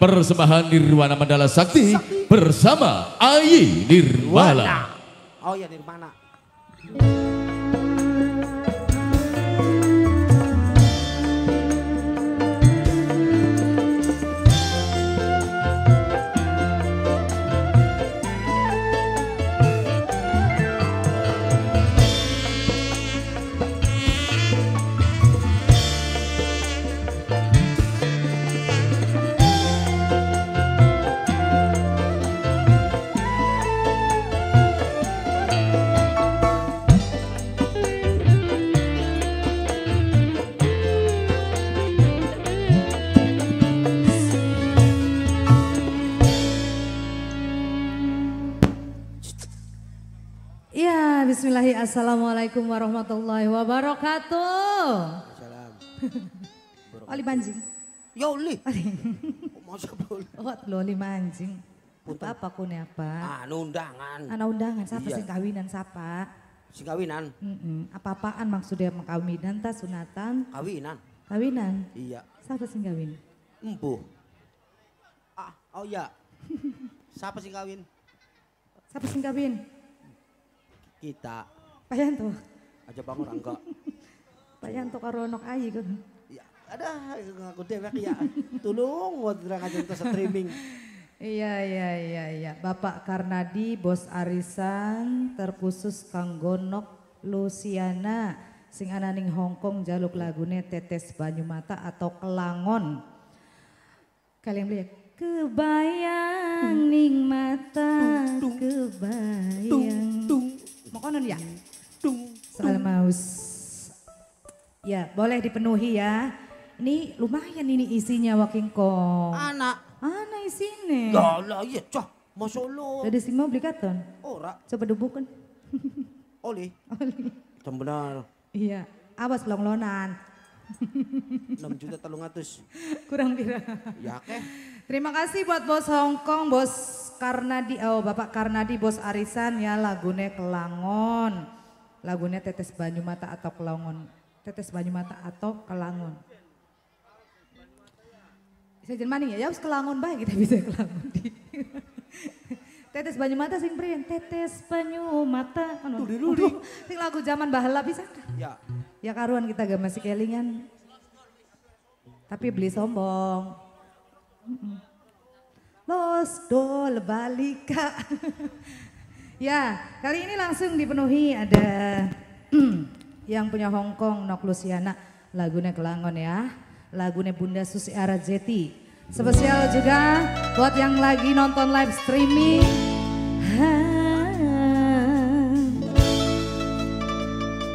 persembahan Nirwana Mandala Sakti bersama Ayi Nirwana. Oh ya Nirwana. Bismillahirrahmanirrahim. Assalamualaikum warahmatullahi wabarakatuh. Salam. Oli mancing. Ya Oli. Masa boleh. Oh, oli mancing. Apa apa kune apa? Anu undangan. Anak undangan, siapa Iya. sing kawinan siapa? Si kawinan. Mm-mm. Apa-apaan maksudnya kawinan ta sunatan? Kawinan. Kawinan. Iya. Siapa sing kawin? Empuh. Ah, oh ya. Siapa sih kawin? Siapa sing kawin? Kita. Pak Yanto. Aja bang orang enggak. Pak Yanto karo nok ayi kan. Ya, ada ngaku dewek ya. Tolong ngodrang aja kita streaming. Iya iya iya iya. Bapak Karnadi, Bos Arisan, terkhusus Kanggonok Luciana, sing ananing Hongkong jaluk lagune Tetes Banyumata atau Kelangon. Kalian lihat kebayang ning mata kebayang. Mau konon ya? Dung. Soal maus. Ya, boleh dipenuhi ya. Ini lumayan ini isinya Waking Kong. Anak. Ana isine. Ya lah iya cah. Masya Allah. Jadi sing mau beli katon. Ora. Coba debukan. Oli. Oli. Benar. Iya. Awas long-lonan. 6 juta telung atus. Kurang pira. Ya ke. Terima kasih buat bos Hongkong, bos Karnadi, oh Bapak Karnadi, bos Arisan ya lagune Kelangon. Lagunya Tetes Banyu Mata atau Kelangon. Tetes Banyu Mata atau Kelangon. Bisa jadi maning ya, ya harus Kelangon baik kita bisa Kelangon. di. Tetes Banyu Mata sing prien, Tetes Banyu Mata. Anu, aduh, Sing lagu zaman bahala bisa. Ya. Ya karuan kita gak masih kelingan. Tapi beli sombong. Los dol balika. ya, kali ini langsung dipenuhi ada yang punya Hongkong Nok Luciana. Lagunya Kelangon ya. Lagunya Bunda Susi Arajeti. Spesial juga buat yang lagi nonton live streaming.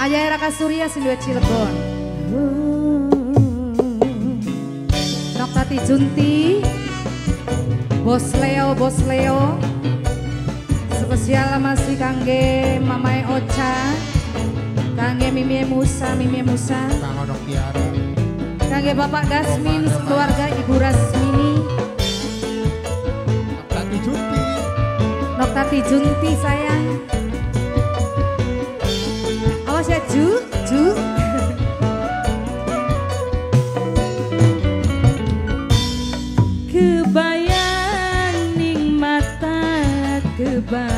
Ayah Raka Surya Sinduet Cilegon. Nok Tati Junti. Bos Leo, Bos Leo. Spesial masih kangge Mamai Ocha. Kangge Mimi Musa, Mimi Musa. Kangge Bapak Dasmin, keluarga Ibu Rasmini. Tati Junti. Nok Tati Junti sayang. Awas ya Ju, Ju. Kebayang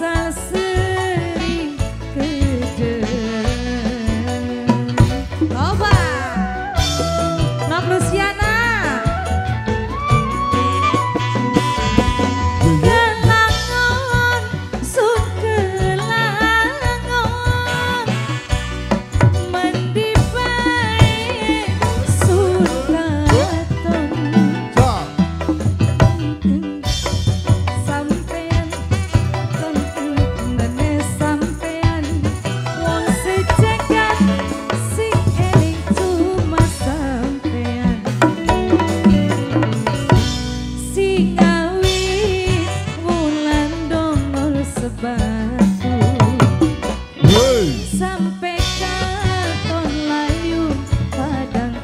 salsa.